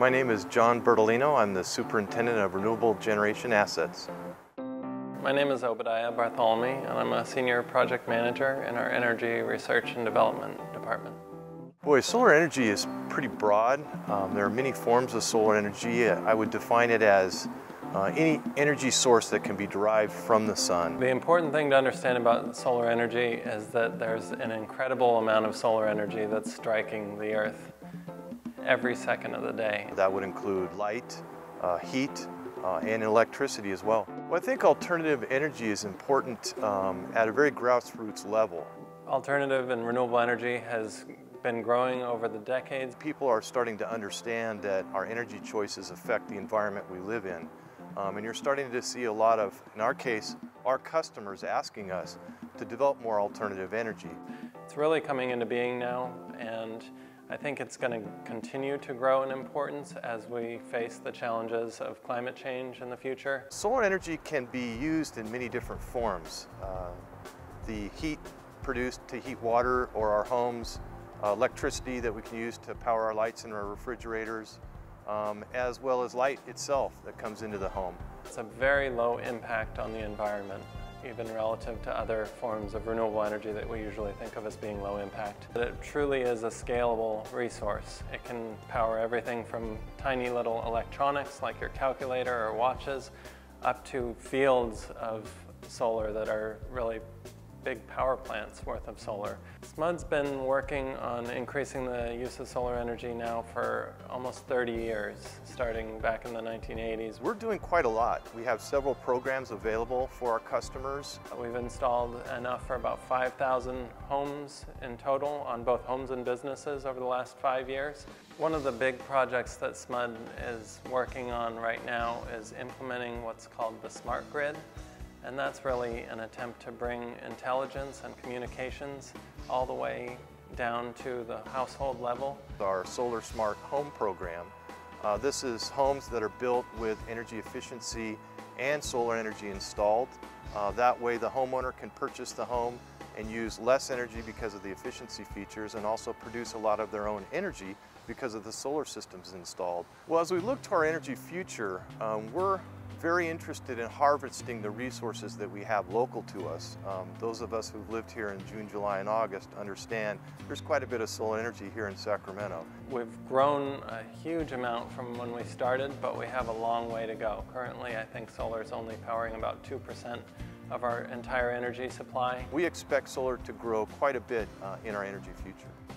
My name is John Bertolino. I'm the Superintendent of Renewable Generation Assets. My name is Obadiah Bartholomew, and I'm a Senior Project Manager in our Energy Research and Development Department. Boy, solar energy is pretty broad. Um, there are many forms of solar energy. I would define it as uh, any energy source that can be derived from the sun. The important thing to understand about solar energy is that there's an incredible amount of solar energy that's striking the earth every second of the day. That would include light, uh, heat, uh, and electricity as well. well. I think alternative energy is important um, at a very grassroots level. Alternative and renewable energy has been growing over the decades. People are starting to understand that our energy choices affect the environment we live in. Um, and you're starting to see a lot of, in our case, our customers asking us to develop more alternative energy. It's really coming into being now, and I think it's going to continue to grow in importance as we face the challenges of climate change in the future. Solar energy can be used in many different forms. Uh, the heat produced to heat water or our homes, uh, electricity that we can use to power our lights and our refrigerators, um, as well as light itself that comes into the home. It's a very low impact on the environment even relative to other forms of renewable energy that we usually think of as being low impact. But it truly is a scalable resource. It can power everything from tiny little electronics like your calculator or watches up to fields of solar that are really big power plants worth of solar. SMUD's been working on increasing the use of solar energy now for almost 30 years, starting back in the 1980s. We're doing quite a lot. We have several programs available for our customers. We've installed enough for about 5,000 homes in total on both homes and businesses over the last five years. One of the big projects that SMUD is working on right now is implementing what's called the Smart Grid. And that's really an attempt to bring intelligence and communications all the way down to the household level. Our Solar Smart Home program, uh, this is homes that are built with energy efficiency and solar energy installed. Uh, that way the homeowner can purchase the home and use less energy because of the efficiency features and also produce a lot of their own energy because of the solar systems installed. Well, as we look to our energy future, um, we're very interested in harvesting the resources that we have local to us. Um, those of us who've lived here in June, July, and August understand there's quite a bit of solar energy here in Sacramento. We've grown a huge amount from when we started, but we have a long way to go. Currently, I think solar is only powering about 2% of our entire energy supply. We expect solar to grow quite a bit uh, in our energy future.